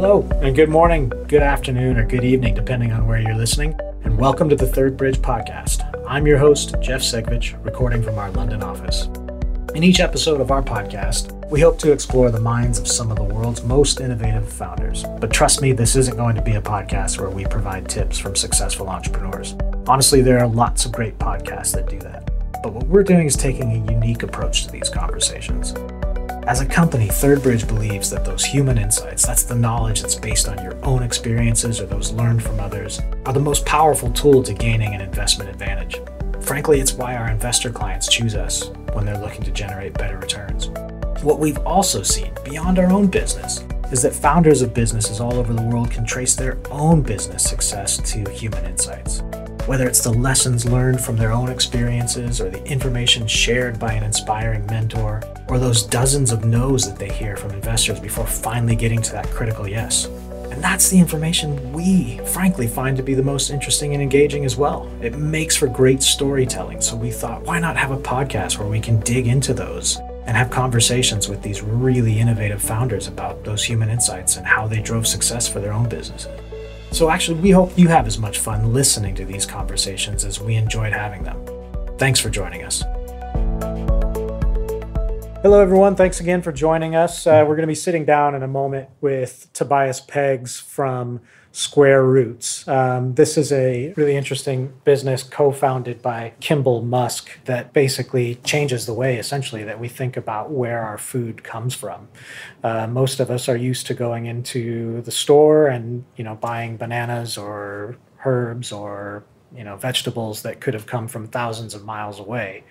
Hello, and good morning, good afternoon, or good evening, depending on where you're listening, and welcome to the Third Bridge Podcast. I'm your host, Jeff Segvich, recording from our London office. In each episode of our podcast, we hope to explore the minds of some of the world's most innovative founders. But trust me, this isn't going to be a podcast where we provide tips from successful entrepreneurs. Honestly, there are lots of great podcasts that do that. But what we're doing is taking a unique approach to these conversations. As a company, Third Bridge believes that those human insights, that's the knowledge that's based on your own experiences or those learned from others, are the most powerful tool to gaining an investment advantage. Frankly, it's why our investor clients choose us when they're looking to generate better returns. What we've also seen beyond our own business is that founders of businesses all over the world can trace their own business success to human insights. Whether it's the lessons learned from their own experiences or the information shared by an inspiring mentor, or those dozens of no's that they hear from investors before finally getting to that critical yes. And that's the information we, frankly, find to be the most interesting and engaging as well. It makes for great storytelling, so we thought, why not have a podcast where we can dig into those and have conversations with these really innovative founders about those human insights and how they drove success for their own businesses. So, actually, we hope you have as much fun listening to these conversations as we enjoyed having them. Thanks for joining us. Hello, everyone. Thanks again for joining us. Uh, we're going to be sitting down in a moment with Tobias Peggs from Square Roots. Um, this is a really interesting business co founded by Kimbal Musk that basically changes the way, essentially, that we think about where our food comes from. Uh, most of us are used to going into the store and, you know, buying bananas or herbs or you know vegetables that could have come from thousands of miles away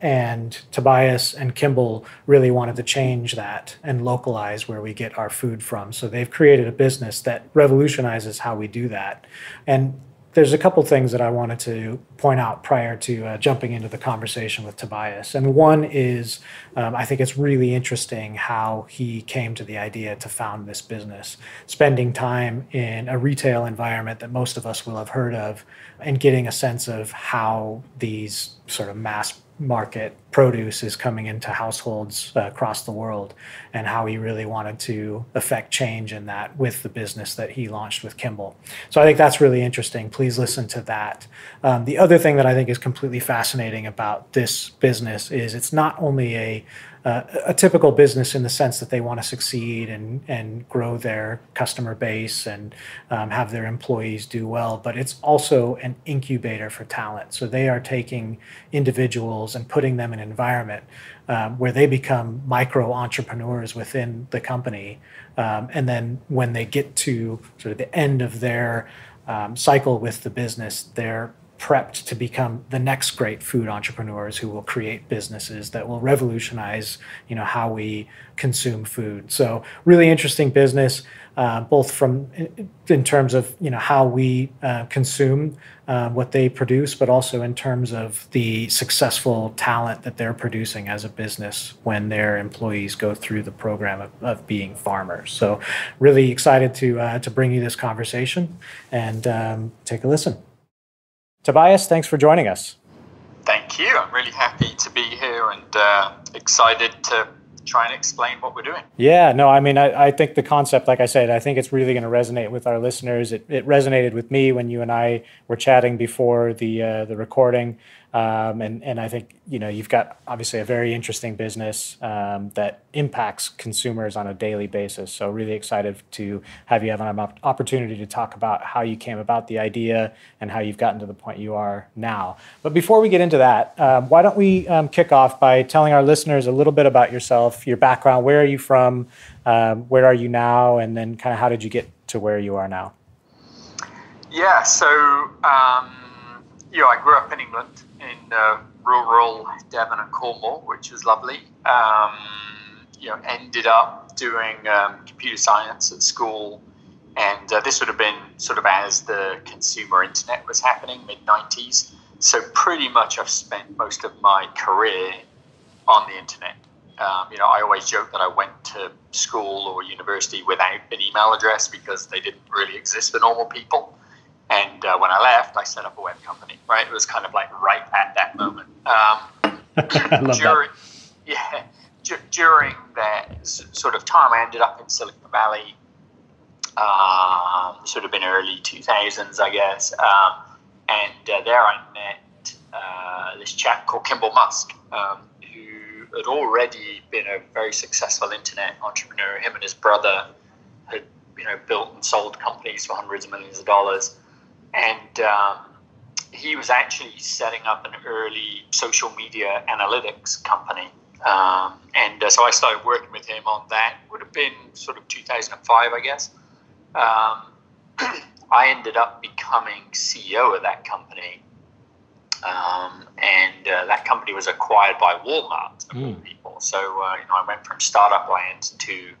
and Tobias and Kimbal really wanted to change that and localize where we get our food from. So they've created a business that revolutionizes how we do that. And there's a couple things that I wanted to point out prior to uh, jumping into the conversation with Tobias. And one is um, I think it's really interesting how he came to the idea to found this business, spending time in a retail environment that most of us will have heard of, and getting a sense of how these sort of mass market produce is coming into households uh, across the world and how he really wanted to affect change in that with the business that he launched with Kimbal. So I think that's really interesting. Please listen to that. Um, the other thing that I think is completely fascinating about this business is it's not only a uh, a typical business in the sense that they want to succeed and, and grow their customer base and um, have their employees do well, but it's also an incubator for talent. So they are taking individuals and putting them in an environment um, where they become micro entrepreneurs within the company. Um, and then when they get to sort of the end of their um, cycle with the business, they're prepped to become the next great food entrepreneurs who will create businesses that will revolutionize you know how we consume food. So really interesting business uh, both from in terms of you know how we uh, consume uh, what they produce but also in terms of the successful talent that they're producing as a business when their employees go through the program of, of being farmers. So really excited to uh, to bring you this conversation and um, take a listen Tobias, thanks for joining us. Thank you. I'm really happy to be here and uh, excited to try and explain what we're doing. Yeah, no, I mean, I, I think the concept, like I said, I think it's really going to resonate with our listeners. It, it resonated with me when you and I were chatting before the uh, the recording. Um, and, and I think you know you've got obviously a very interesting business um, that impacts consumers on a daily basis. So really excited to have you have an opportunity to talk about how you came about the idea and how you've gotten to the point you are now. But before we get into that, um, why don't we um, kick off by telling our listeners a little bit about yourself, your background, where are you from, um, where are you now, and then kind of how did you get to where you are now? Yeah, so um, you know, I grew up in England in uh, rural Devon and Cornwall, which was lovely. Um, you know, ended up doing um, computer science at school, and uh, this would have been sort of as the consumer internet was happening, mid '90s. So pretty much, I've spent most of my career on the internet. Um, you know, I always joke that I went to school or university without an email address because they didn't really exist for normal people. And uh, when I left, I set up a web company. Right, it was kind of like right at that moment. Um, during, that. yeah, d- during that sort of time, I ended up in Silicon Valley, um, sort of in early 2000s, I guess. Um, and uh, there I met uh, this chap called Kimbal Musk, um, who had already been a very successful internet entrepreneur. Him and his brother had, you know, built and sold companies for hundreds of millions of dollars, and um, he was actually setting up an early social media analytics company. Um, and uh, so I started working with him on that. It would have been sort of 2005, I guess. Um, I ended up becoming CEO of that company. Um, and uh, that company was acquired by Walmart, mm. people. So uh, you know, I went from startup land to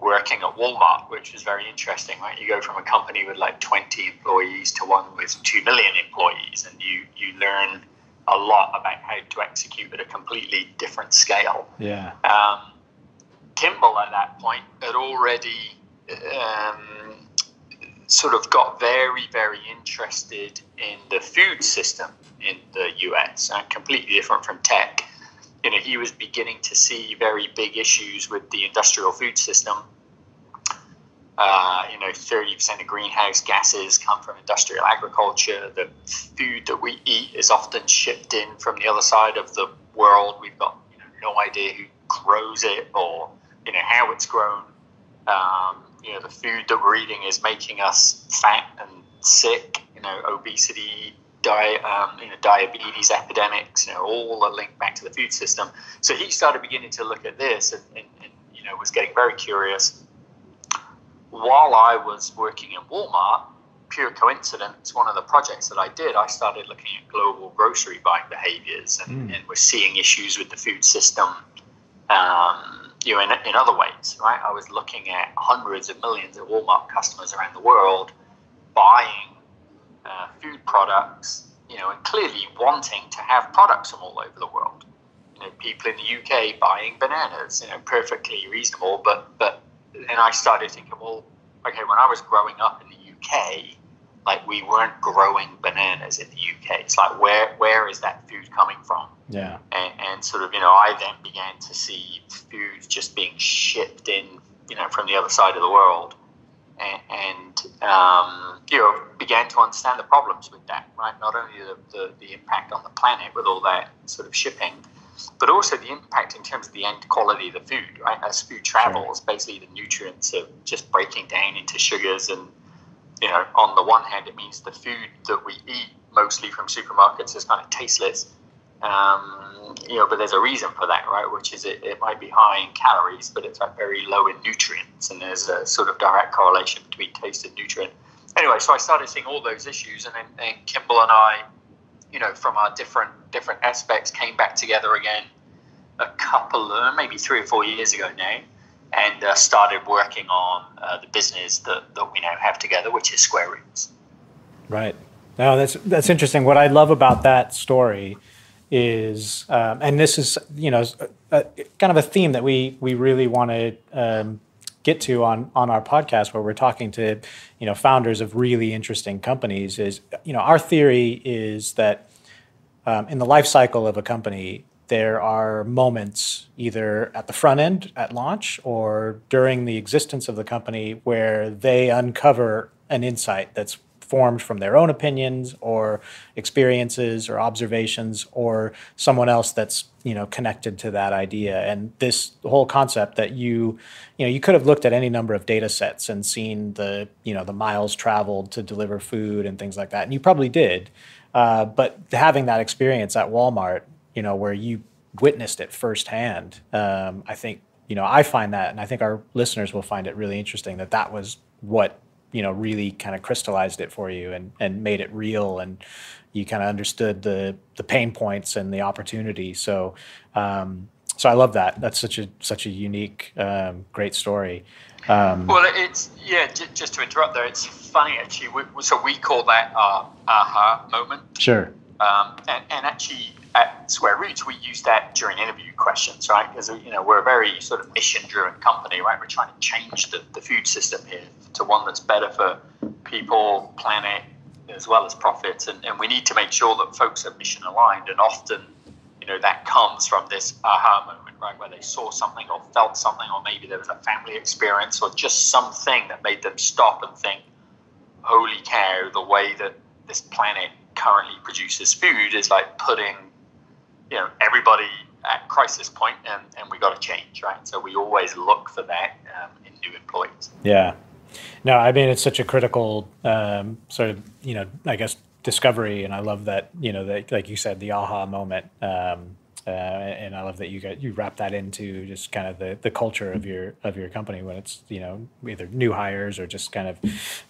working at Walmart, which was very interesting. Right, you go from a company with like 20 employees to one with two million employees, and you you learn a lot about how to execute at a completely different scale. Yeah. Um, Kimbal at that point had already um, sort of got very, very interested in the food system in the US, and completely different from tech. You know, he was beginning to see very big issues with the industrial food system. Uh, you know, 30% of greenhouse gases come from industrial agriculture. The food that we eat is often shipped in from the other side of the world. We've got you know, no idea who grows it or you know how it's grown. Um, you know the food that we're eating is making us fat and sick. You know, obesity, di- um, you know, diabetes epidemics. You know, all are linked back to the food system. So he started beginning to look at this, and, and, and you know, was getting very curious. While I was working in Walmart, pure coincidence, one of the projects that I did, I started looking at global grocery buying behaviors and, mm. and we're seeing issues with the food system. Um, you know, in, in other ways, right? I was looking at hundreds of millions of Walmart customers around the world buying uh, food products, you know, and clearly wanting to have products from all over the world. You know, people in the UK buying bananas, you know, perfectly reasonable. But but and I started thinking, well, okay, when I was growing up in the UK, like we weren't growing bananas in the UK. It's like where where is that food coming from? Yeah. And, and sort of you know I then began to see food just being shipped in you know from the other side of the world, and, and um, you know began to understand the problems with that. Right, not only the, the the impact on the planet with all that sort of shipping, but also the impact in terms of the end quality of the food, right? As food travels, basically the nutrients are just breaking down into sugars and you know, on the one hand, it means the food that we eat, mostly from supermarkets, is kind of tasteless. Um, you know, but there's a reason for that, right? Which is it, it might be high in calories, but it's like very low in nutrients, and there's a sort of direct correlation between taste and nutrient. Anyway, so I started seeing all those issues, and then and Kimbal and I, you know, from our different different aspects, came back together again a couple, of, maybe three or four years ago now, and uh, started working on uh, the business that, that we now have together, which is Square Roots. Right. Now that's that's interesting. What I love about that story is, um, and this is you know a, a, kind of a theme that we we really want to um, get to on on our podcast, where we're talking to you know founders of really interesting companies. Is you know our theory is that um, in the life cycle of a company, there are moments either at the front end at launch or during the existence of the company where they uncover an insight that's formed from their own opinions or experiences or observations or someone else that's you know connected to that idea and this whole concept that you you know you could have looked at any number of data sets and seen the you know the miles traveled to deliver food and things like that and you probably did uh, but having that experience at walmart you know, where you witnessed it firsthand. Um, I think, you know, I find that, and I think our listeners will find it really interesting that that was what, you know, really kind of crystallized it for you and, and made it real. And you kind of understood the, the pain points and the opportunity. So, um, so I love that. That's such a, such a unique, um, great story. Um, well, it's yeah. J- just to interrupt there, it's funny actually. We, so we call that our aha moment. Sure. Um, and, and actually, at Square Roots, we use that during interview questions, right? Because you know we're a very sort of mission-driven company, right? We're trying to change the, the food system here to one that's better for people, planet, as well as profits, and, and we need to make sure that folks are mission aligned. And often, you know, that comes from this aha moment, right, where they saw something or felt something, or maybe there was a family experience or just something that made them stop and think, holy cow, the way that this planet currently produces food is like putting, you know, everybody at crisis point and, and we got to change, right? So we always look for that um, in new employees. Yeah. No, I mean, it's such a critical um, sort of, you know, I guess discovery. And I love that, you know, that, like you said, the aha moment. Um, uh, and I love that you got you wrap that into just kind of the, the culture of your of your company when it's you know either new hires or just kind of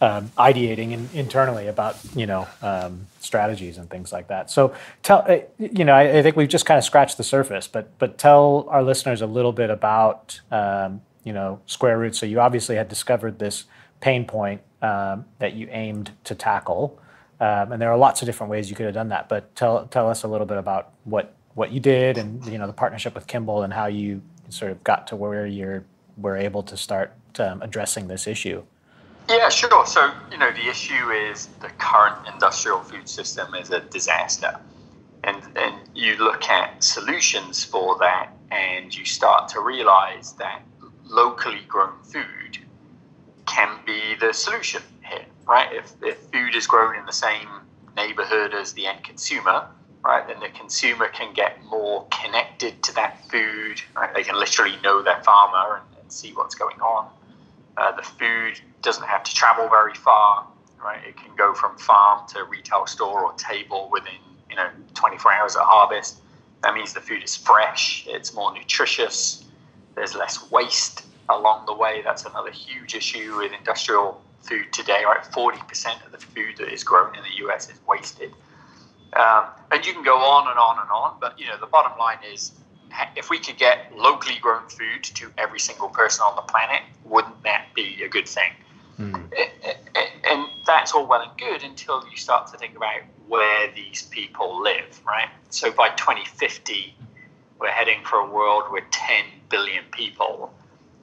um, ideating in, internally about you know um, strategies and things like that. So tell uh, you know I, I, think we've just kind of scratched the surface, but but tell our listeners a little bit about um, you know Square Root. So you obviously had discovered this pain point um, that you aimed to tackle. Um, and there are lots of different ways you could have done that, but tell tell us a little bit about what what you did and you know the partnership with Kimbal and how you sort of got to where you're were able to start um, addressing this issue. Yeah, sure. So you know the issue is the current industrial food system is a disaster, and and you look at solutions for that, and you start to realize that locally grown food can be the solution here, right? If if food is grown in the same neighborhood as the end consumer, right, then the consumer can get more connected to that food. Right? They can literally know their farmer and, and see what's going on. Uh, the food doesn't have to travel very far, right? It can go from farm to retail store or table within you know 24 hours at harvest. That means the food is fresh, it's more nutritious, there's less waste along the way. That's another huge issue with industrial food today, right? 40% of the food that is grown in the US is wasted. Um, and you can go on and on and on, but you know the bottom line is, if we could get locally grown food to every single person on the planet, wouldn't that be a good thing? Mm. And that's all well and good until you start to think about where these people live, right? So by 2050, we're heading for a world with 10 billion people,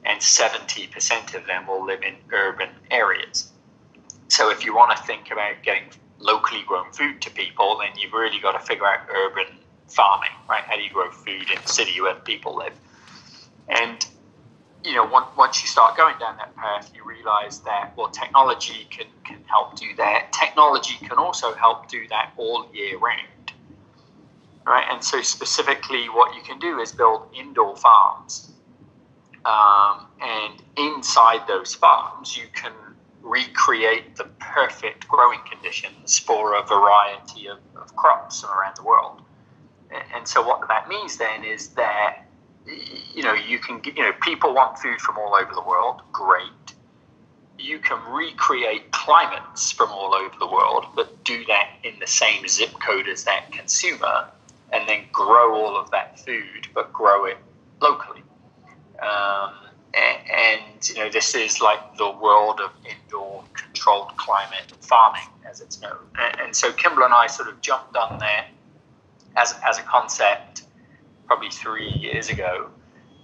and 70% of them will live in urban areas. So if you want to think about getting locally grown food to people, then you've really got to figure out urban farming, right? How do you grow food in the city where people live? And you know, once you start going down that path, you realize that well, technology can can help do that. Technology can also help do that all year round, right? And so specifically, what you can do is build indoor farms, um, and inside those farms, you can recreate the perfect growing conditions for a variety of, of crops around the world. And so what that means then is that you know you can you know people want food from all over the world. Great. You can recreate climates from all over the world, but do that in the same zip code as that consumer, and then grow all of that food, but grow it locally. Um, and, you know this is like the world of indoor controlled climate farming as it's known. And, so Kimbal and I sort of jumped on there as, as a concept probably three years ago.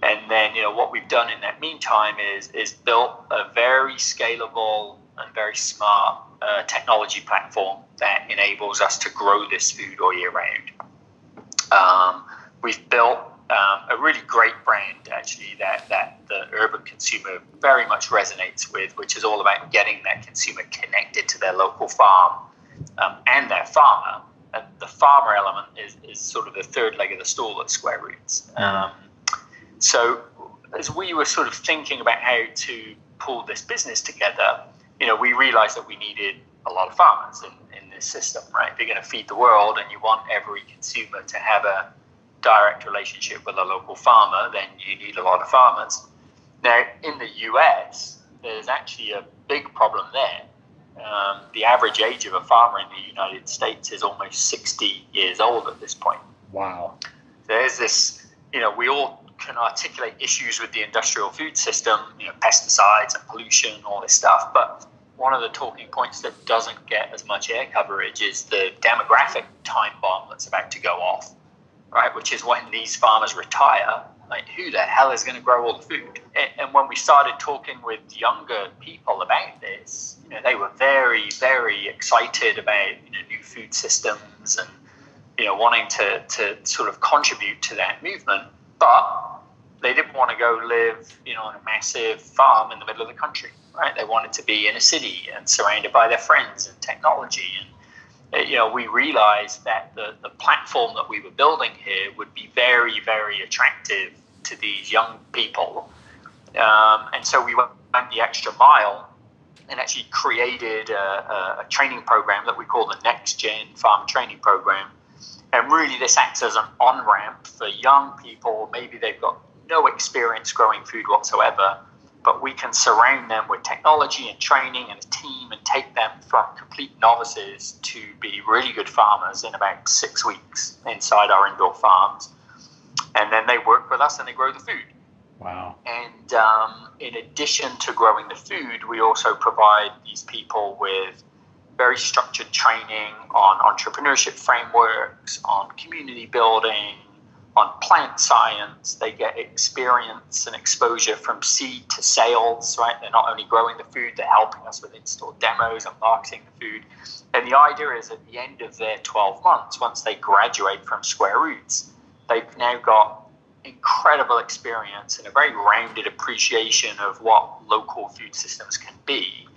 And then you know what we've done in that meantime is is built a very scalable and very smart uh, technology platform that enables us to grow this food all year round. Um, we've built um, a really great brand actually that that the urban consumer very much resonates with, which is all about getting that consumer connected to their local farm um, and their farmer. And the farmer element is, is sort of the third leg of the stool at Square Roots. Mm. Um, so as we were sort of thinking about how to pull this business together, you know, we realized that we needed a lot of farmers in, in this system, right? They're going to feed the world, and you want every consumer to have a direct relationship with a local farmer, then you need a lot of farmers. Now, in the US, there's actually a big problem there. Um, the average age of a farmer in the United States is almost 60 years old at this point. Wow. There's this, you know, we all can articulate issues with the industrial food system, you know, pesticides and pollution, all this stuff. But one of the talking points that doesn't get as much air coverage is the demographic time bomb that's about to go off right? Which is when these farmers retire. Like, who the hell is going to grow all the food? And when we started talking with younger people about this, you know, they were very, very excited about you know, new food systems and you know, wanting to, to sort of contribute to that movement, but they didn't want to go live, you know, on a massive farm in the middle of the country, right? They wanted to be in a city and surrounded by their friends and technology. And, you know, we realized that the, the platform that we were building here would be very, very attractive to these young people. Um, and so we went the extra mile and actually created a, a, a training program that we call the Next Gen Farm Training Program. And really, this acts as an on ramp for young people. Maybe they've got no experience growing food whatsoever, but we can surround them with technology and training and a team and take them from complete novices to be really good farmers in about six weeks inside our indoor farms. And then they work with us and they grow the food. Wow. And um, in addition to growing the food, we also provide these people with very structured training on entrepreneurship frameworks, on community building, on plant science. They get experience and exposure from seed to sales, right? They're not only growing the food, they're helping us with in-store demos and marketing the food. And the idea is at the end of their 12 months, once they graduate from Square Roots, they've now got incredible experience and a very rounded appreciation of what local food systems can be.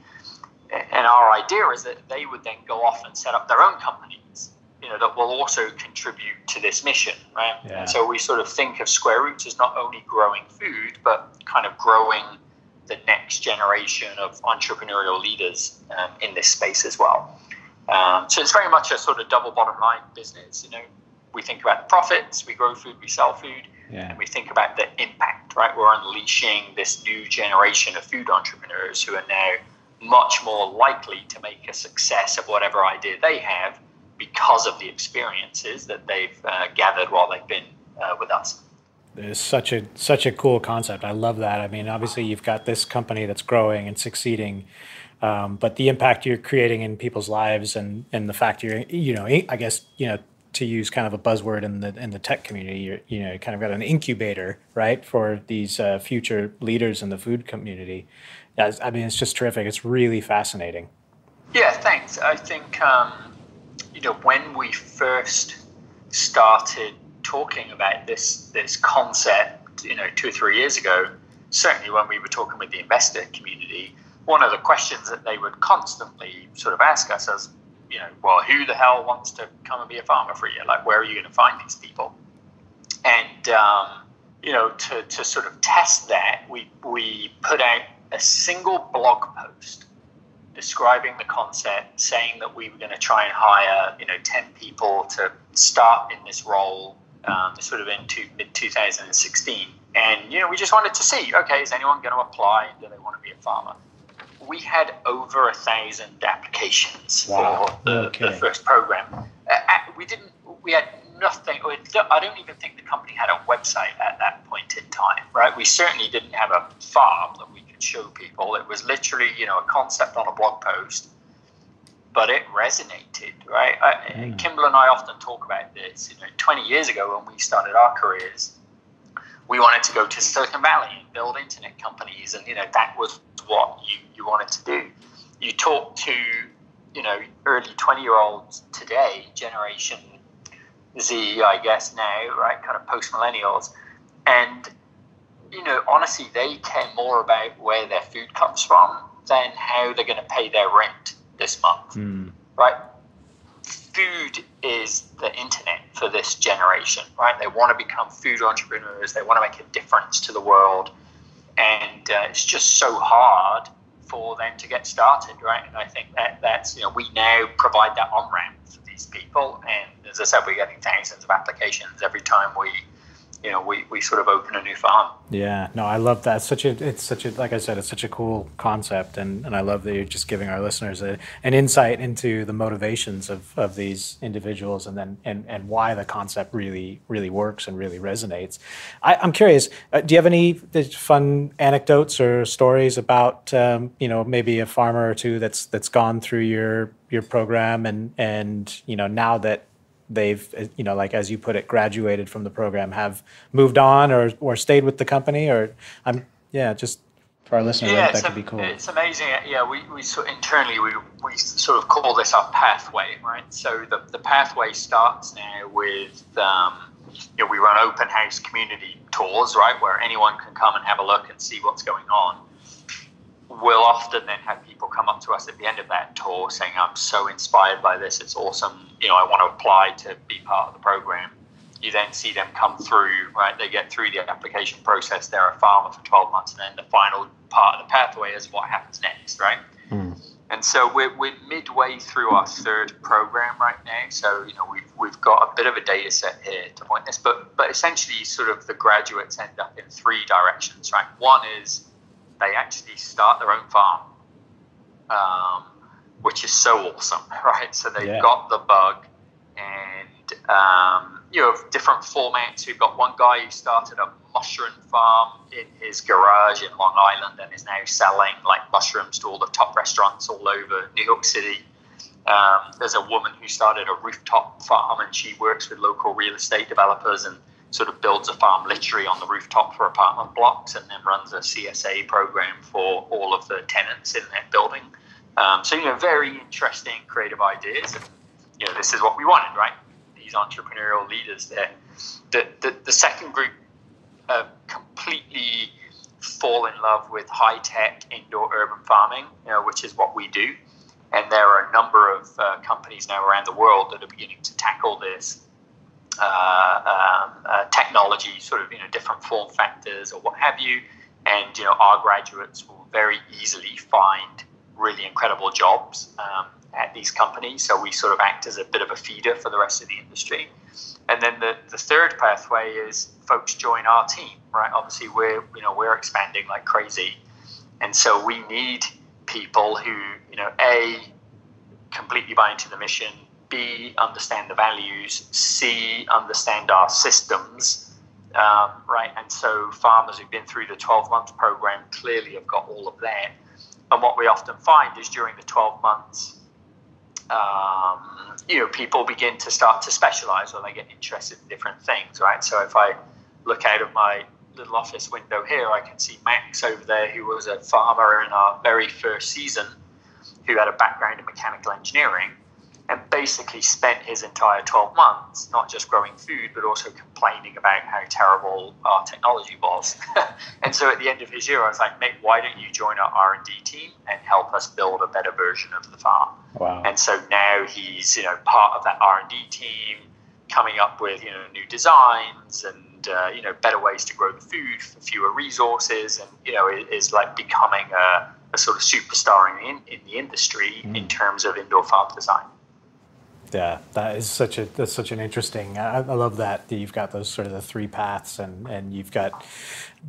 And our idea is that they would then go off and set up their own companies you know that will also contribute to this mission, right? Yeah. And so we sort of think of Square Roots as not only growing food, but kind of growing the next generation of entrepreneurial leaders um, in this space as well. Um, so it's very much a sort of double bottom line business. You know, we think about the profits, we grow food, we sell food, yeah. and we think about the impact. Right, we're unleashing this new generation of food entrepreneurs who are now much more likely to make a success of whatever idea they have because of the experiences that they've uh, gathered while they've been uh, with us. It's such a such a cool concept. I love that. I mean, obviously, you've got this company that's growing and succeeding, um, but the impact you're creating in people's lives and and the fact you're you know I guess you know to use kind of a buzzword in the in the tech community, you're you know kind of got an incubator right for these uh, future leaders in the food community. I mean, it's just terrific. It's really fascinating. Yeah, thanks. I think. Um you know, when we first started talking about this this concept, you know, two or three years ago, certainly when we were talking with the investor community, one of the questions that they would constantly sort of ask us is, you know, well, who the hell wants to come and be a farmer for you? Like, where are you going to find these people? And um, you know, to, to sort of test that, we we put out a single blog post describing the concept, saying that we were going to try and hire, you know, 10 people to start in this role, um, sort of into mid 2016. And, you know, we just wanted to see, okay, is anyone going to apply? Do they want to be a farmer? We had over a thousand applications wow. for the, okay. the, first program. Uh, uh, we didn't, we had nothing. I don't even think the company had a website at that point in time, right? We certainly didn't have a farm that we could show people. It was literally, you know, a concept on a blog post, but it resonated, right? I, mm. Kimbal and I often talk about this. You know, 20 years ago when we started our careers, we wanted to go to Silicon Valley and build internet companies, and you know that was what you, you wanted to do. You talk to you know early 20 year olds today, generation Z, I guess now, right, kind of post millennials, and you know, honestly, they care more about where their food comes from than how they're going to pay their rent this month, mm. right? Food is the internet for this generation, right? They want to become food entrepreneurs. They want to make a difference to the world, and uh, it's just so hard for them to get started, right? And I think that that's you know we now provide that on ramp for these people, and as I said, we're getting thousands of applications every time we you know we, we sort of open a new farm. Yeah no i love that. It's such a it's such a like i said it's such a cool concept and, and i love that you're just giving our listeners a, an insight into the motivations of, of these individuals and then and, and why the concept really really works and really resonates. I, i'm curious uh, do you have any fun anecdotes or stories about um, you know maybe a farmer or two that's that's gone through your your program and and you know now that they've you know like as you put it graduated from the program have moved on or or stayed with the company or i'm yeah just for our listeners. Yeah, that could be cool. It's amazing. Yeah, we, we sort internally we, we sort of call this our pathway, right? So the, the pathway starts now with um, you know we run open house community tours, right, where anyone can come and have a look and see what's going on. We'll often then have people come up to us at the end of that tour saying, "I'm so inspired by this. It's awesome. You know, I want to apply to be part of the program." you then see them come through, right? They get through the application process. They're a farmer for 12 months, and then the final part of the pathway is what happens next, right? Mm. And so we're, we're midway through our third program right now. So, you know, we've, we've got a bit of a data set here to point this, but, but essentially, sort of the graduates end up in three directions, right? One is they actually start their own farm, um, which is so awesome, right? So they've yeah. got the bug and, um, you know, different formats. We've got one guy who started a mushroom farm in his garage in Long Island and is now selling like mushrooms to all the top restaurants all over New York City. Um, there's a woman who started a rooftop farm and she works with local real estate developers and sort of builds a farm literally on the rooftop for apartment blocks and then runs a CSA program for all of the tenants in that building. Um, so, you know, very interesting creative ideas. And, you know, this is what we wanted, right? these entrepreneurial leaders there. The, the, the second group uh, completely fall in love with high tech indoor urban farming, you know, which is what we do. And there are a number of uh, companies now around the world that are beginning to tackle this uh, um, uh, technology, sort of you know different form factors or what have you. And you know our graduates will very easily find really incredible jobs um, at these companies. So we sort of act as a bit of a feeder for the rest of the industry. And then the, the third pathway is folks join our team, right? Obviously we're you know we're expanding like crazy. And so we need people who, you know, A, completely buy into the mission, B, understand the values, C, understand our systems, um, right? And so farmers who've been through the 12 month program clearly have got all of that. And what we often find is during the 12 months, um, you know, people begin to start to specialize or they get interested in different things, right? So if I look out of my little office window here, I can see Max over there, who was a farmer in our very first season, who had a background in mechanical engineering and basically spent his entire 12 months not just growing food but also complaining about how terrible our technology was and so at the end of his year i was like mate why don't you join our r&d team and help us build a better version of the farm wow. and so now he's you know part of that r&d team coming up with you know new designs and uh, you know better ways to grow the food for fewer resources and you know is, like becoming a, a sort of superstar in, in the industry mm. in terms of indoor farm design yeah, that is such a that's such an interesting. I, I, love that, that you've got those sort of the three paths, and and you've got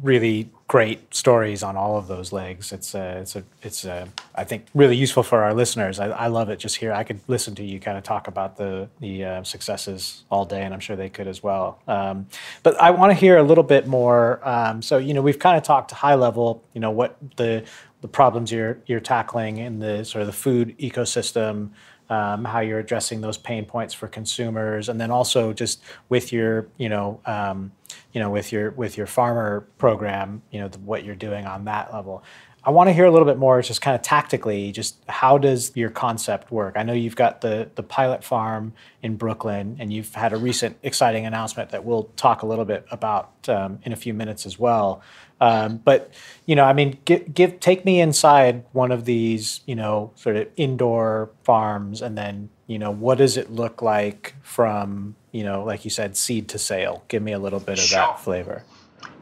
really great stories on all of those legs. It's a, it's a it's a, I think really useful for our listeners. I, I love it just here. I could listen to you kind of talk about the the uh, successes all day, and I'm sure they could as well. Um, but I want to hear a little bit more. Um, so you know, we've kind of talked high level. You know what the the problems you're you're tackling in the sort of the food ecosystem um, how you're addressing those pain points for consumers, and then also just with your, you know, um, you know, with your with your farmer program, you know, the, what you're doing on that level. I want to hear a little bit more, just kind of tactically, just how does your concept work? I know you've got the the pilot farm in Brooklyn, and you've had a recent exciting announcement that we'll talk a little bit about um, in a few minutes as well. Um, but you know, I mean, give, give take me inside one of these, you know, sort of indoor farms, and then you know, what does it look like from you know, like you said, seed to sale? Give me a little bit of sure. that flavor.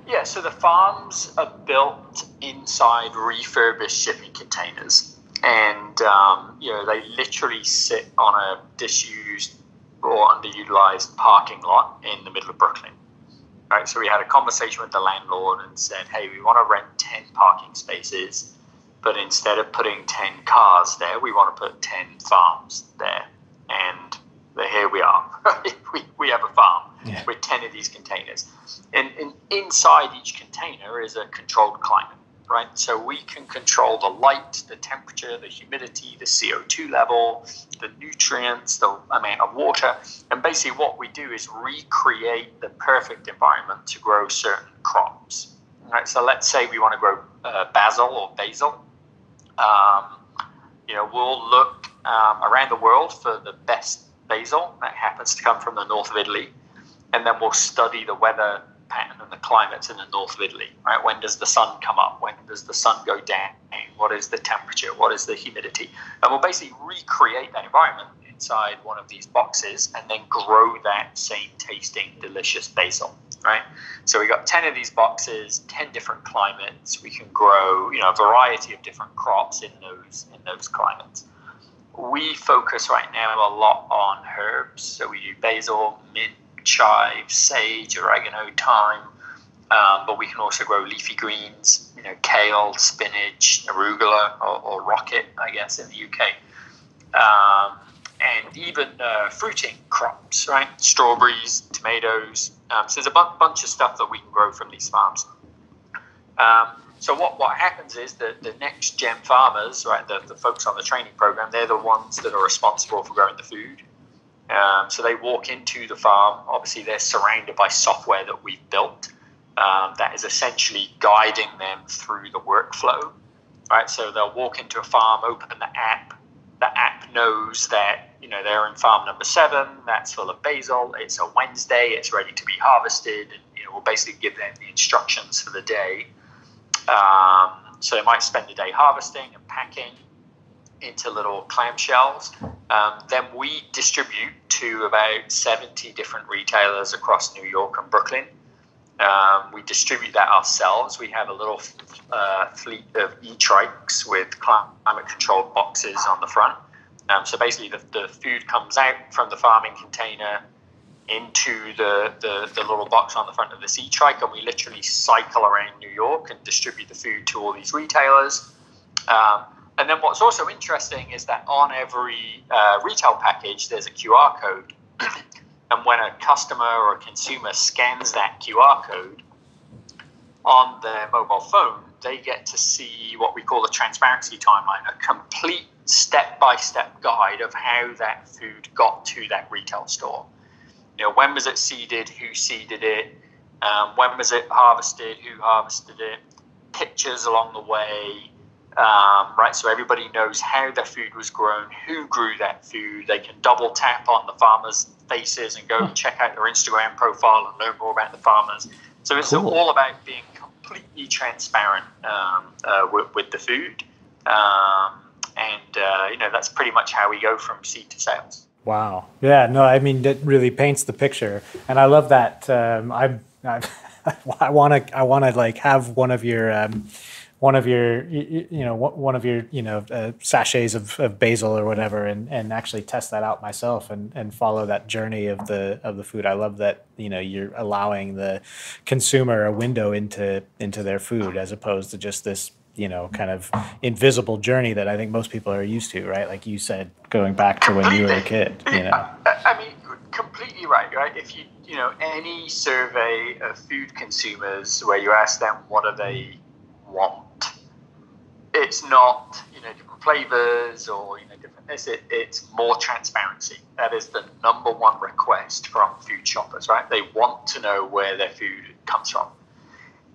Yeah, so the farms are built inside refurbished shipping containers, and um, you know they literally sit on a disused or underutilized parking lot in the middle of Brooklyn. Right, so we had a conversation with the landlord and said, "Hey, we want to rent ten parking spaces, but instead of putting ten cars there, we want to put ten farms there." And here we are. we, we have a farm yeah. with ten of these containers, and, and inside each container is a controlled climate right? So we can control the light, the temperature, the humidity, the CO2 level, the nutrients, the amount of water. And basically, what we do is recreate the perfect environment to grow certain crops, Right. So let's say we want to grow uh, basil or basil. Um, you know, we'll look um, around the world for the best basil that happens to come from the north of Italy, and then we'll study the weather pattern and the climates in the north of Italy. Right? When does the sun come up? When does the sun go down? What is the temperature? What is the humidity? And we'll basically recreate that environment inside one of these boxes and then grow that same tasting delicious basil right so we got 10 of these boxes 10 different climates we can grow you know a variety of different crops in those in those climates we focus right now a lot on herbs so we do basil mint chive sage oregano thyme um, but we can also grow leafy greens you know kale spinach arugula or, or rocket i guess in the uk um, and even uh, fruiting crops, right? Strawberries, tomatoes. Um, so there's a bu- bunch of stuff that we can grow from these farms. Um, so what, what happens is that the next gen farmers, right, the, the folks on the training program, they're the ones that are responsible for growing the food. Um, so they walk into the farm. Obviously, they're surrounded by software that we've built um, that is essentially guiding them through the workflow. Right, so they'll walk into a farm, open the app, the app knows that you know they're in farm number seven. That's full of basil. It's a Wednesday. It's ready to be harvested, and you know we'll basically give them the instructions for the day. Um, so they might spend the day harvesting and packing into little clamshells. Um, then we distribute to about 70 different retailers across New York and Brooklyn. Um, we distribute that ourselves. We have a little uh, fleet of e-trikes with climate controlled boxes on the front. Um, so basically, the, the food comes out from the farming container into the, the, the little box on the front of this e-trike, and we literally cycle around New York and distribute the food to all these retailers. Um, and then what's also interesting is that on every uh, retail package, there's a QR code. And when a customer or a consumer scans that QR code on their mobile phone, they get to see what we call a transparency timeline, a complete step by step guide of how that food got to that retail store. You know, when was it seeded, who seeded it, um, when was it harvested, who harvested it, pictures along the way, um, right? So everybody knows how their food was grown, who grew that food. They can double tap on the farmers' faces and go check out their Instagram profile and learn more about the farmers. So it's cool. all about being completely transparent um, uh, with, with, the food, um, and uh, you know that's pretty much how we go from seed to sales. Wow. Yeah. No. I mean, that really paints the picture, and I love that. Um, I I want to I want to like have one of your um, one of your you, you know one of your you know uh, sachets of, of basil or whatever and, and actually test that out myself and, and follow that journey of the of the food. I love that you know you're allowing the consumer a window into into their food as opposed to just this you know kind of invisible journey that i think most people are used to right? Like you said going back to when you were a kid you know? I mean completely right right? If you you know any survey of food consumers where you ask them what are they want it's not you know different flavors or you know different this it, it's more transparency. That is the number one request from food shoppers right? They want to know where their food comes from.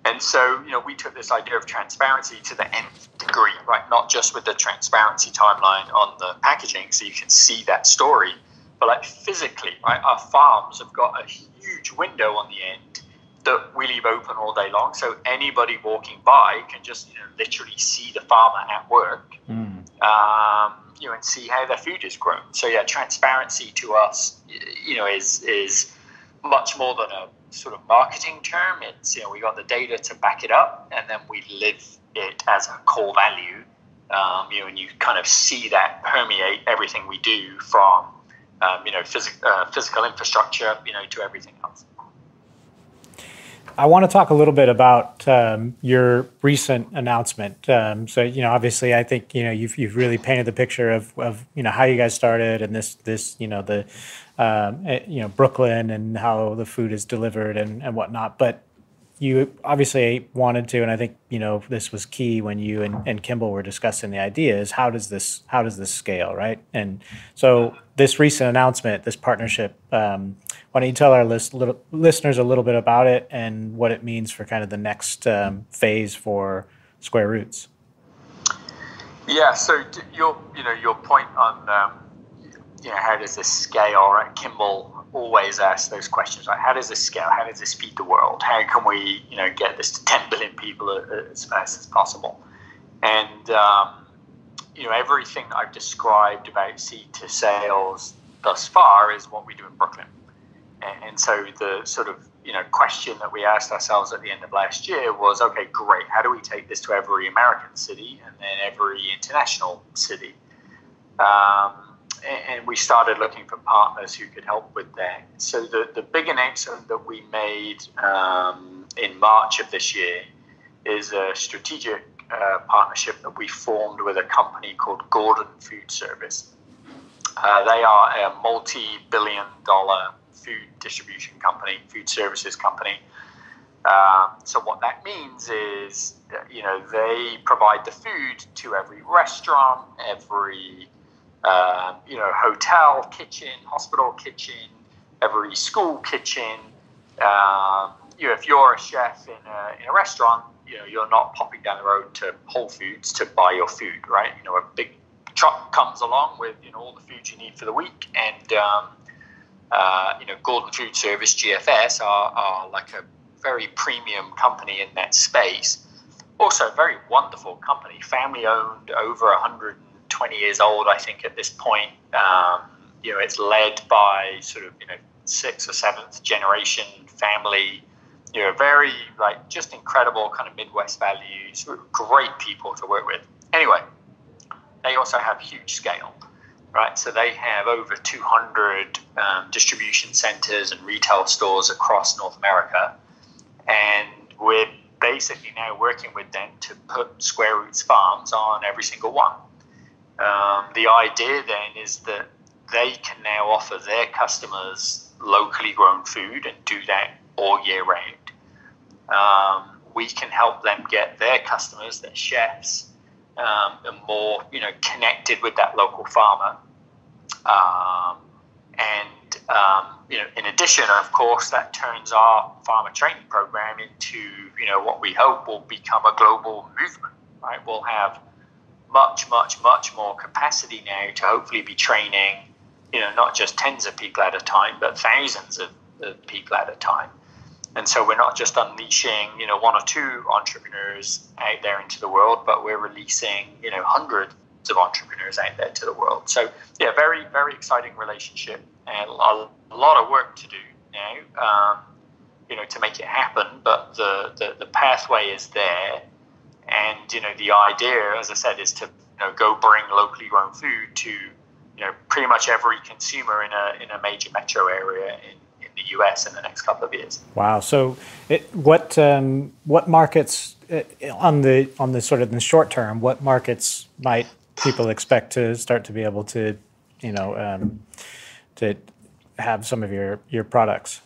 And so you know we took this idea of transparency to the nth degree right? Not just with the transparency timeline on the packaging so you can see that story but like physically right? Our farms have got a huge window on the end that we leave open all day long. So anybody walking by can just you know, literally see the farmer at work, mm. um, you know, and see how their food is grown. So yeah, transparency to us, you know, is is much more than a sort of marketing term. It's you know we got the data to back it up, and then we live it as a core value. Um, you know, and you kind of see that permeate everything we do from um, you know phys- uh, physical infrastructure, you know, to everything else. I want to talk a little bit about um, your recent announcement. Um, so, you know, obviously, I think you know you've you've really painted the picture of, of you know how you guys started and this this you know the um, eh, you know Brooklyn and how the food is delivered and and whatnot. But you obviously wanted to, and I think you know this was key when you and, and Kimbal were discussing the idea is how does this how does this scale, right? And so this recent announcement, this partnership, um, why don't you tell our list, little, listeners a little bit about it and what it means for kind of the next um, phase for Square Roots? Yeah, so your you know your point on um, you know how does this scale, right? Kimbal always ask those questions, like How does this scale? How does this feed the world? How can we you know get this to 10 billion people as fast as possible? And um, you know everything I've described about seed to sales thus far is what we do in Brooklyn. And, and so the sort of you know question that we asked ourselves at the end of last year was, okay, great. How do we take this to every American city and then every international city? Um, and we started looking for partners who could help with that. So the, the big announcement that we made um, in March of this year is a strategic uh, partnership that we formed with a company called Gordon Food Service. Uh, they are a multi-billion dollar food distribution company, food services company. Um, so what that means is, you know, they provide the food to every restaurant, every, uh, you know, hotel kitchen, hospital kitchen, every school kitchen. Um, you know, if you're a chef in a, in a restaurant, you know, you're not popping down the road to Whole Foods to buy your food, right? You know, a big truck comes along with you know all the food you need for the week, and um, uh, you know, Gordon Food Service, GFS, are, are like a very premium company in that space. Also, a very wonderful company, family owned, over 120 years old, I think, at this point. Um, you know, it's led by sort of, you know, sixth or seventh generation family. You know, very, like, just incredible kind of Midwest values, great people to work with. Anyway, they also have huge scale right? So they have over 200 um, distribution centers and retail stores across North America. And we're basically now working with them to put Square Roots Farms on every single one. Um, the idea then is that they can now offer their customers locally grown food and do that all year round. Um, we can help them get their customers, their chefs, um, and more you know connected with that local farmer. Um, and um, you know, in addition, of course, that turns our farmer training program into you know what we hope will become a global movement. Right, we'll have much, much, much more capacity now to hopefully be training you know not just tens of people at a time, but thousands of, of people at a time. And so we're not just unleashing, you know, one or two entrepreneurs out there into the world, but we're releasing, you know, hundreds of entrepreneurs out there to the world. So yeah, very, very exciting relationship and a lot of work to do now, um, you know, to make it happen. But the, the, the pathway is there. And, you know, the idea, as I said, is to, you know, go bring locally grown food to, you know, pretty much every consumer in a, in a major metro area in, in the US in the next couple of years. Wow. So, it, what um, what markets uh, on the on the sort of the short term? What markets might people expect to start to be able to, you know, um, to have some of your your products?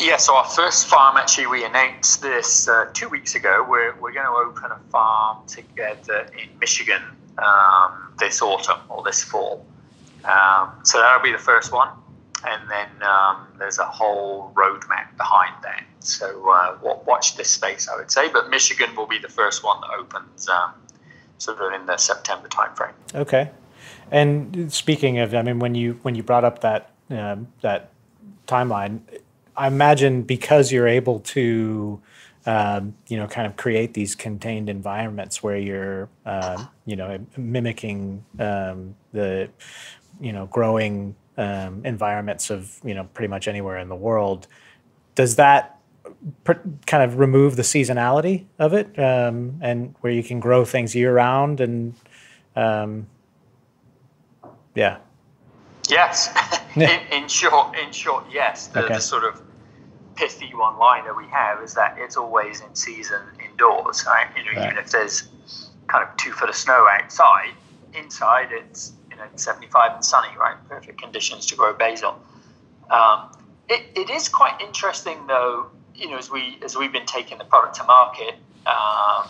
Yeah, so our first farm actually we announced this uh, two weeks ago. We're, we're going to open a farm together in Michigan um, this autumn or this fall. Um, so that'll be the first one and then um, there's a whole roadmap behind that. So uh, watch this space, I would say. But Michigan will be the first one that opens um, sort of in the September timeframe. Okay. And speaking of, I mean, when you when you brought up that uh, that timeline, I imagine because you're able to, um, you know, kind of create these contained environments where you're, uh, you know, mimicking um, the, you know, growing um, environments of you know pretty much anywhere in the world. Does that kind of remove the seasonality of it, um, and where you can grow things year round and um, yeah. Yes, in, in, short, in short, yes. The, okay. the sort of pithy one-liner we have is that it's always in season indoors. Right? You know, right. even if there's kind of two foot of snow outside, inside it's you know, 75 and sunny, right? Perfect conditions to grow basil. Um, it, it is quite interesting, though, you know, as we as we've been taking the product to market, um,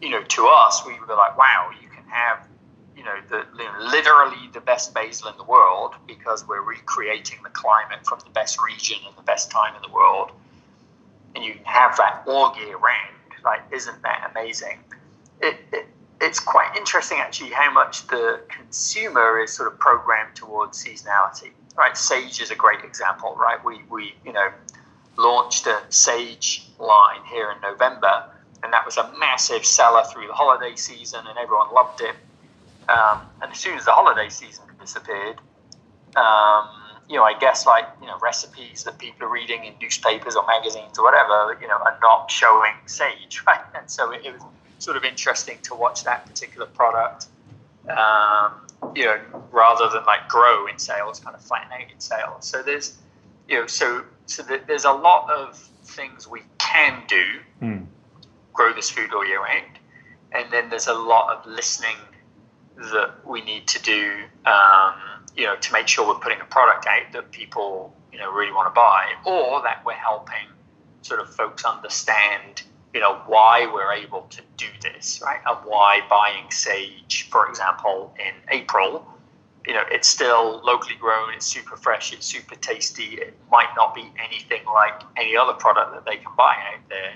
you know, to us, we were like, wow, you can have, you know, the literally the best basil in the world because we're recreating the climate from the best region and the best time in the world, and you have that all year round. Like, isn't that amazing? It, it it's quite interesting actually how much the consumer is sort of programmed towards seasonality. Right, sage is a great example. Right, we we you know launched a sage line here in November, and that was a massive seller through the holiday season, and everyone loved it. Um, and as soon as the holiday season disappeared, um, you know, I guess like you know recipes that people are reading in newspapers or magazines or whatever, you know, are not showing sage, right? And so it, it was sort of interesting to watch that particular product, um, you know, rather than like grow in sales, kind of flatten out in sales. So there's, you know, so so there's a lot of things we can do, mm. grow this food all year round, and then there's a lot of listening that we need to do, um, you know, to make sure we're putting a product out that people, you know, really want to buy, or that we're helping sort of folks understand you know why we're able to do this, right? And why buying sage, for example, in April, you know, it's still locally grown, it's super fresh, it's super tasty. It might not be anything like any other product that they can buy out there,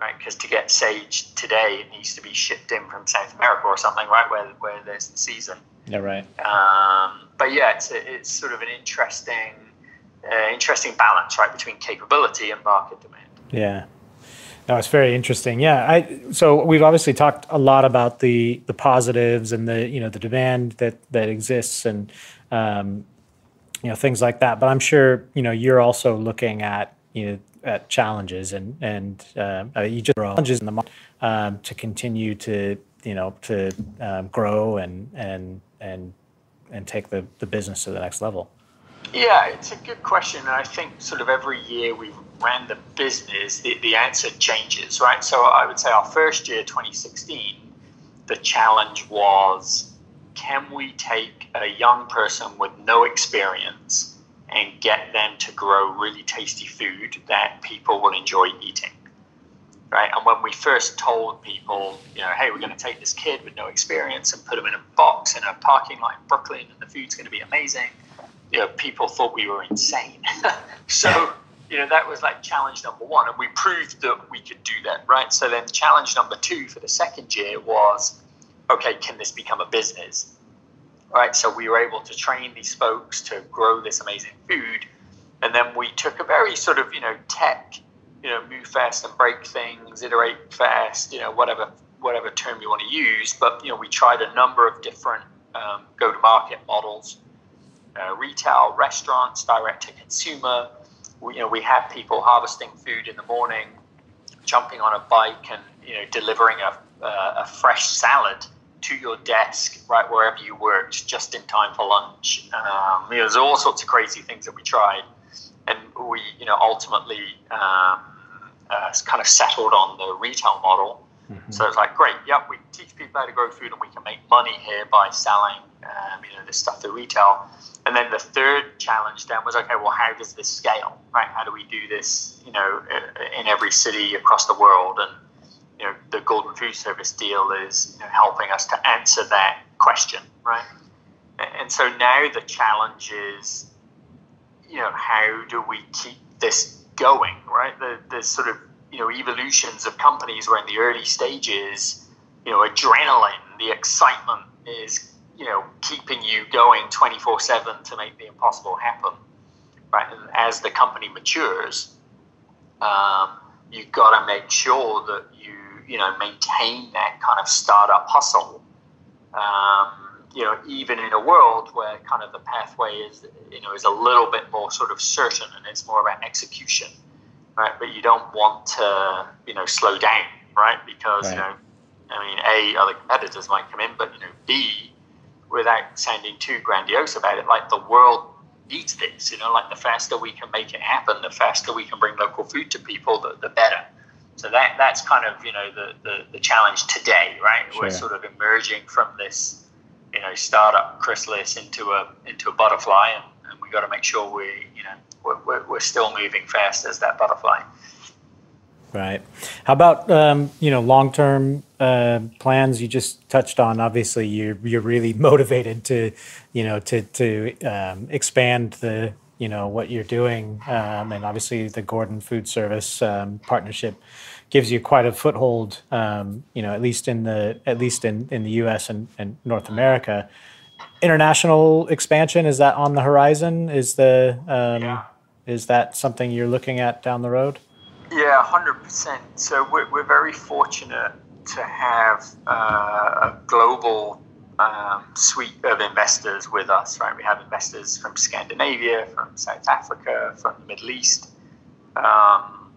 right? Because to get sage today, it needs to be shipped in from South America or something, right? Where where there's the season. Yeah, right. Um, but yeah, it's a, it's sort of an interesting uh, interesting balance, right, between capability and market demand. Yeah. No, it's very interesting. Yeah, I so we've obviously talked a lot about the the positives and the you know the demand that that exists and um, you know things like that. But I'm sure you know you're also looking at you know at challenges and and uh, you just challenges in the um, to continue to you know to um, grow and and and and take the the business to the next level. Yeah, it's a good question. And I think sort of every year we ran the business, the, the answer changes, right? So I would say our first year, 2016, the challenge was can we take a young person with no experience and get them to grow really tasty food that people will enjoy eating? Right. And when we first told people, you know, hey, we're going to take this kid with no experience and put him in a box in a parking lot in Brooklyn and the food's going to be amazing you know, people thought we were insane. so, you know, that was like challenge number one. And we proved that we could do that, right? So then challenge number two for the second year was, okay, can this become a business? Right. So we were able to train these folks to grow this amazing food. And then we took a very sort of, you know, tech, you know, move fast and break things, iterate fast, you know, whatever whatever term you want to use. But, you know, we tried a number of different um, go to market models uh, retail, restaurants, direct to consumer. We, you know, we had people harvesting food in the morning, jumping on a bike, and you know, delivering a, uh, a fresh salad to your desk right wherever you worked, just in time for lunch. Um, you know, there's all sorts of crazy things that we tried, and we, you know, ultimately um, uh, kind of settled on the retail model. Mm-hmm. So it's like, great, yep, we teach people how to grow food and we can make money here by selling, um, you know, this stuff to retail. And then the third challenge then was okay, well, how does this scale, right? How do we do this, you know, in every city across the world? And you know, the Gordon Food Service deal is you know, helping us to answer that question, right? And so now the challenge is, you know, how do we keep this going, right? The, the sort of you know evolutions of companies where in the early stages, you know, adrenaline, the excitement is you know, keeping you going 24 7 to make the impossible happen. Right. And as the company matures, um, you've got to make sure that you, you know, maintain that kind of startup hustle. Um, you know, even in a world where kind of the pathway is, you know, is a little bit more sort of certain and it's more about execution, right? But you don't want to, you know, slow down, right? Because, right. you know, I mean, A, other competitors might come in, but, you know, B, without sounding too grandiose about it, like the world needs this. You know, like the faster we can make it happen, the faster we can bring local food to people, the, the better. So that that's kind of you know the the, the challenge today, right? Sure. We're sort of emerging from this you know startup chrysalis into a into a butterfly, and, and we got to make sure we, you know, we're, we're, we're still moving fast as that butterfly. Right. How about um, you know long term uh, plans? You just touched on. Obviously, you're you're really motivated to you know to to um, expand the you know what you're doing, um, and obviously the Gordon Food Service um, partnership gives you quite a foothold. Um, you know, at least in the at least in, in the U.S. and, and North America. International expansion is that on the horizon? Is the um, yeah. is that something you're looking at down the road? Yeah, hundred percent. So we're we're very fortunate to have uh, a global um, suite of investors with us. Right, we have investors from Scandinavia, from South Africa, from the Middle East, um,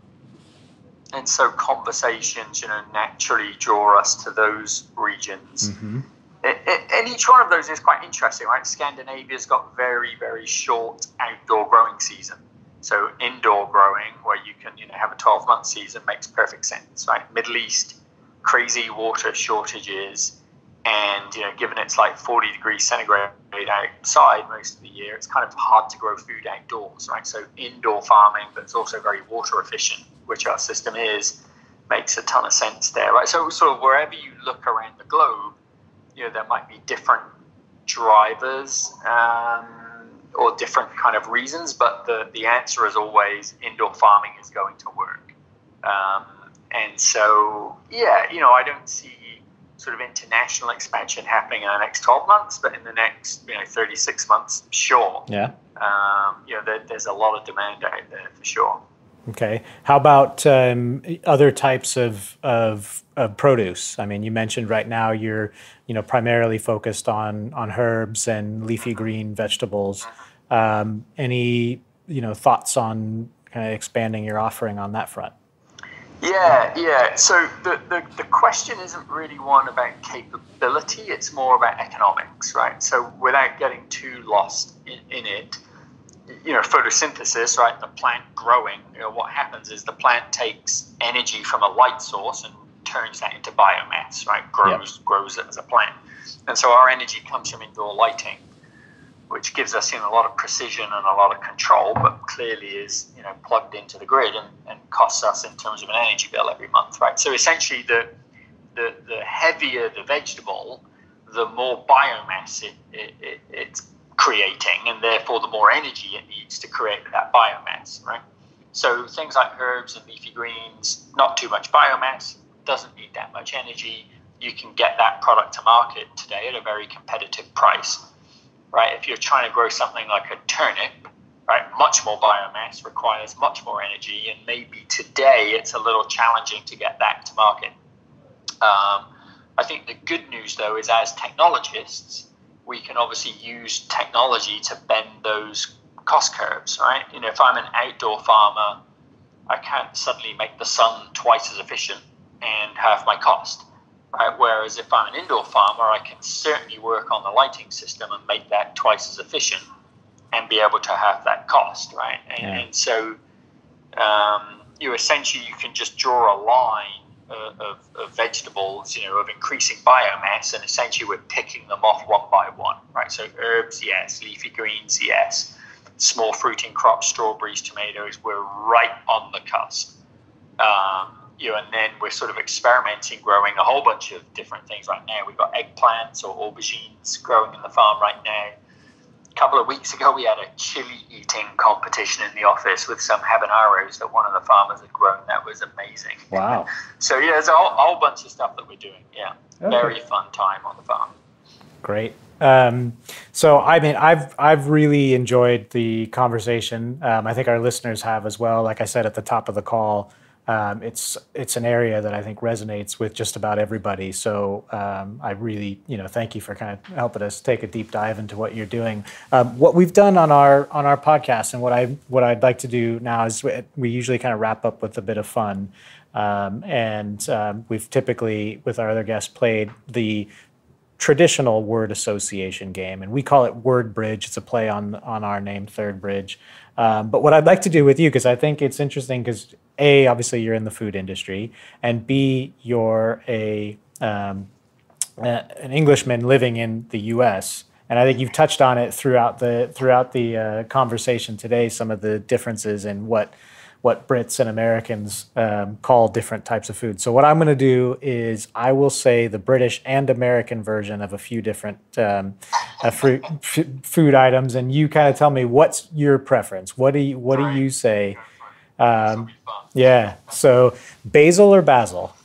and so conversations, you know, naturally draw us to those regions. Mm-hmm. It, it, and each one of those is quite interesting, right? Scandinavia's got very, very short outdoor growing season. So indoor growing, where you can you know have a 12 month season, makes perfect sense, right? Middle East, crazy water shortages, and you know given it's like 40 degrees centigrade outside most of the year, it's kind of hard to grow food outdoors, right? So indoor farming, it's also very water efficient, which our system is, makes a ton of sense there, right? So sort of wherever you look around the globe, you know there might be different drivers. Um, or different kind of reasons, but the, the answer is always indoor farming is going to work. Um, and so, yeah, you know, I don't see sort of international expansion happening in the next 12 months, but in the next, you know, 36 months, sure. Yeah. Um, you know, there, there's a lot of demand out there for sure. Okay. How about um, other types of, of, of produce? I mean, you mentioned right now you're you know primarily focused on on herbs and leafy green vegetables. Um, any you know thoughts on kind of expanding your offering on that front? Yeah, yeah. So the, the, the question isn't really one about capability, it's more about economics, right? So without getting too lost in, in it, you know, photosynthesis, right? The plant growing, you know, what happens is the plant takes energy from a light source and turns that into biomass, right? Grows yep. grows it as a plant. And so our energy comes from indoor lighting, which gives us know, a lot of precision and a lot of control, but clearly is you know plugged into the grid and, and costs us in terms of an energy bill every month, right? So essentially, the the, the heavier the vegetable, the more biomass it, it, it, it's creating, and therefore the more energy it needs to create that biomass, right? So things like herbs and leafy greens, not too much biomass, doesn't need that much energy. You can get that product to market today at a very competitive price, right? If you're trying to grow something like a turnip, right, much more biomass requires much more energy, and maybe today it's a little challenging to get that to market. Um, I think the good news, though, is as technologists, we can obviously use technology to bend those cost curves, right? You know, if I'm an outdoor farmer, I can't suddenly make the sun twice as efficient and half my cost. Right? Whereas if I'm an indoor farmer, I can certainly work on the lighting system and make that twice as efficient and be able to have that cost, right? And, yeah. and so um, you essentially you can just draw a line of, of, of, vegetables, you know, of increasing biomass, and essentially we're picking them off one by one, right? So herbs, yes, leafy greens, yes, small fruiting crops, strawberries, tomatoes, we're right on the cusp. Um, you know, and then we're sort of experimenting, growing a whole bunch of different things right now. We've got eggplants or aubergines growing in the farm right now. A couple of weeks ago, we had a chili eating competition in the office with some habaneros that one of the farmers had grown. That was amazing. Wow. so, yeah, there's a whole, a whole bunch of stuff that we're doing. Yeah. Okay. Very fun time on the farm. Great. Um, so I mean, I've I've really enjoyed the conversation. Um, I think our listeners have as well. Like I said at the top of the call, um, it's it's an area that I think resonates with just about everybody. So um, I really, you know, thank you for kind of helping us take a deep dive into what you're doing. Um, what we've done on our on our podcast, and what I what I'd like to do now is we usually kind of wrap up with a bit of fun, um, and um, we've typically with our other guests played the traditional word association game, and we call it Word Bridge. It's a play on on our name, Third Bridge. Um, but what I'd like to do with you, because I think it's interesting, because a obviously you're in the food industry, and b you're a um, an Englishman living in the U.S. and I think you've touched on it throughout the throughout the uh, conversation today. Some of the differences in what what Brits and Americans um, call different types of food. So what I'm going to do is I will say the British and American version of a few different um, uh, fruit, f- food items, and you kind of tell me what's your preference. What do you what do you say? Um, yeah. So basil or basil?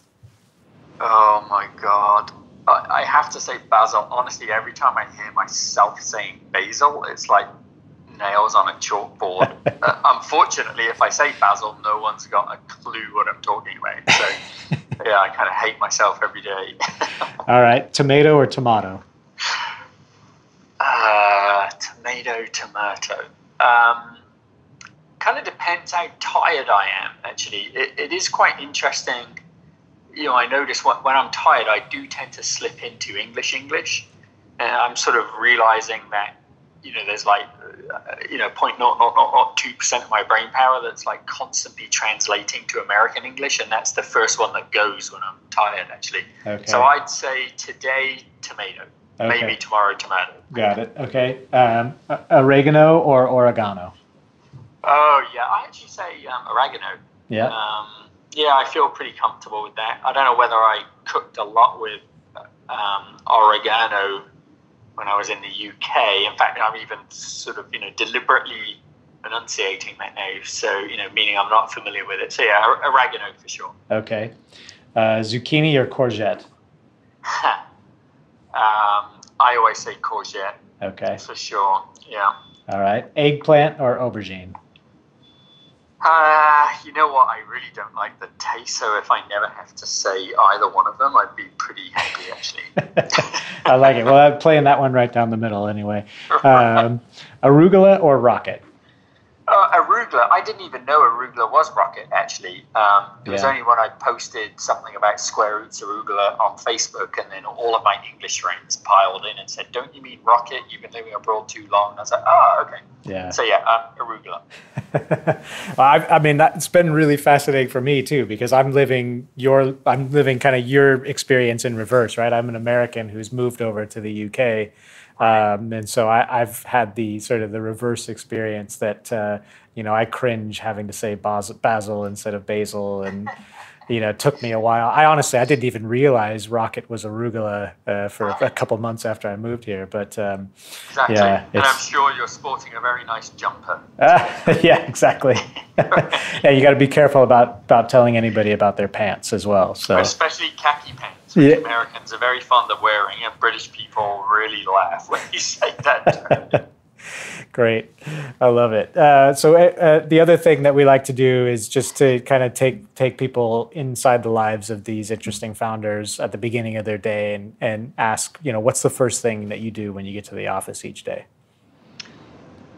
Oh my god. I I have to say basil. Honestly, every time I hear myself saying basil, it's like nails on a chalkboard. uh, unfortunately, if I say basil, no one's got a clue what I'm talking about. So, yeah, I kind of hate myself every day. All right, tomato or tomato? Uh, tomato, tomato. Um, kind of depends how tired I am, actually. It, it is quite interesting. You know, I notice when, when I'm tired, I do tend to slip into English English. And I'm sort of realizing that, you know, there's like, uh, you know, point not not not not two percent of my brain power that's like constantly translating to American English, and that's the first one that goes when I'm tired, actually. Okay. So I'd say today tomato, Okay. maybe tomorrow tomato. Got it. Okay. Um, oregano or oregano? Oh yeah, I actually say um, oregano. Yeah. Um, yeah, I feel pretty comfortable with that. I don't know whether I cooked a lot with um, oregano when I was in the UK. In fact, I'm even sort of you know deliberately enunciating that now. So you know, meaning I'm not familiar with it. So yeah, oregano for sure. Okay. Uh, zucchini or courgette? um, I always say courgette Okay. for sure. Yeah. All right. Eggplant or aubergine? Uh, you know what? I really don't like the taste. So if I never have to say either one of them, I'd be pretty happy actually. I like it. Well, I'm playing that one right down the middle anyway. Um, arugula or rocket? Uh, arugula. I didn't even know arugula was rocket. Actually, um, it was only when I posted something about square roots arugula on Facebook, and then all of my English friends piled in and said, "Don't you mean rocket? You've been living abroad too long." And I was like, "Oh, okay." Yeah. So yeah, um, arugula. well, I, I mean, that's been really fascinating for me too, because I'm living your, I'm living kind of your experience in reverse, right? I'm an American who's moved over to the UK, um, and so I, I've had the sort of the reverse experience that uh, you know I cringe having to say bas- basil instead of basil, and you know it took me a while. I honestly I didn't even realize rocket was arugula uh, for a couple months after I moved here, but. Um, Exactly. Yeah, and I'm sure you're sporting a very nice jumper. Ah, yeah, exactly. yeah, you got to be careful about about telling anybody about their pants as well. So Especially khaki pants, which Yeah. Americans are very fond of wearing, and British people really laugh when you say that. great, I love it. Uh, so uh, uh, the other thing that we like to do is just to kind of take take people inside the lives of these interesting founders at the beginning of their day and and ask, you know, what's the first thing that you do when you get to the office each day?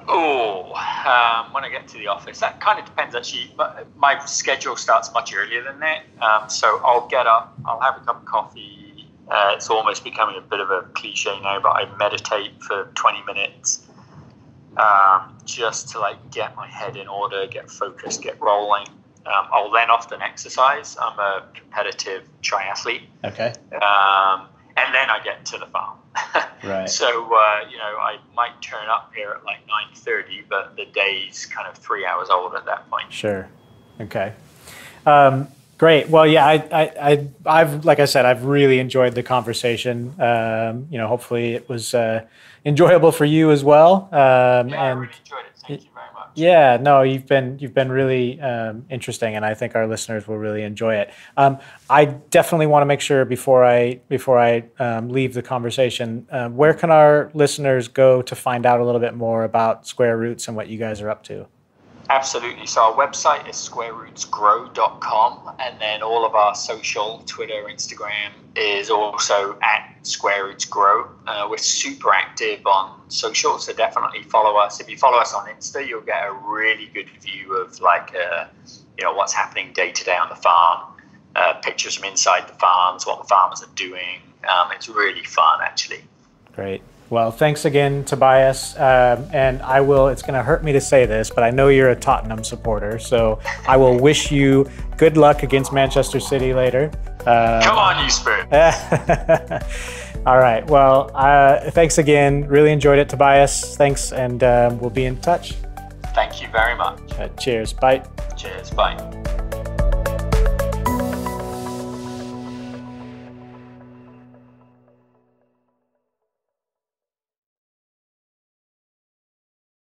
Oh, um, when I get to the office, that kind of depends actually. But my schedule starts much earlier than that. Um, so I'll get up, I'll have a cup of coffee. Uh, it's almost becoming a bit of a cliche now, but I meditate for 20 minutes um, just to like get my head in order, get focused, get rolling. Um, I'll then often exercise. I'm a competitive triathlete. Okay, Um, and then I get to the farm. Right. So uh, you know, I might turn up here at like nine thirty, but the day's kind of three hours old at that point. Sure. Okay. Um, great. Well, yeah, I, I, I, I've, like I said, I've really enjoyed the conversation. Um, you know, hopefully it was uh, enjoyable for you as well. Um, Yeah, I really enjoyed it. Thank you very much. Yeah, no, you've been you've been really um, interesting, and I think our listeners will really enjoy it. Um, I definitely want to make sure before I before I um, leave the conversation, uh, where can our listeners go to find out a little bit more about Square Roots and what you guys are up to? Absolutely. So our website is squarerootsgrow.com, and then all of our social, Twitter, Instagram, is also at squarerootsgrow. Uh, we're super active on social, so definitely follow us. If you follow us on Insta, you'll get a really good view of like, uh, you know, what's happening day to day on the farm. Uh, pictures from inside the farms, what the farmers are doing. Um, it's really fun, actually. Great. Well, thanks again, Tobias. Um, and I will, it's going to hurt me to say this, but I know you're a Tottenham supporter. So I will wish you good luck against Manchester City later. Uh, Come on, you spirit. All right. Well, uh, thanks again. Really enjoyed it, Tobias. Thanks, and um, we'll be in touch. Thank you very much. Uh, cheers. Bye. Cheers. Bye.